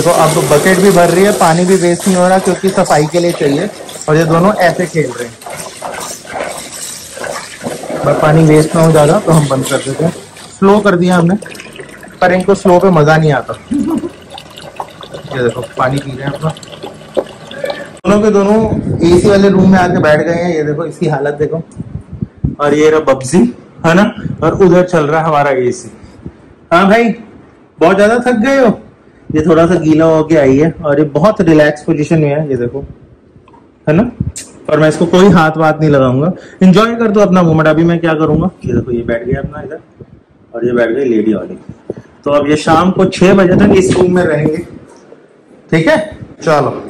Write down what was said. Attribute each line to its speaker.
Speaker 1: देखो, अब बकेट भी भर रही है, पानी भी वेस्ट नहीं हो रहा, क्योंकि सफ़ाई के लिए चाहिए, और ये दोनों ऐसे खेल रहे हैं। बस पानी वेस्ट ना हो ज़्यादा तो हम बंद कर देते हैं। स्लो कर दिया हमने, पर इनको स्लो पे मज़ा नहीं आता। ये देखो, पानी पी रहे हैं अपना। दोनों के दोनों एसी वाले रूम में आके बैठ गए हैं, ये देखो, इसकी हालत देखो। और ये रहा बब्जी, है ना? और उधर चल रहा हमारा एसी हाँ भाई, बहुत ज़्यादा थक गए हो? ये थोड़ा सा गीला होके आई है और ये बहुत रिलैक्स पोजीशन में है, ये देखो। है ना? और मैं इसको कोई हाथ वाथ नहीं लगाऊँगा। इंजॉय कर दो अपना मूवमेंट अभी मैं क्या करूँगा? ये देखो, ये बैठ गया अपना इधर, और ये बैठ गई लेडी वाली। तो अब ये शाम को छह बजे तक इस रूम में रहेंगे। ठीक है? चलो।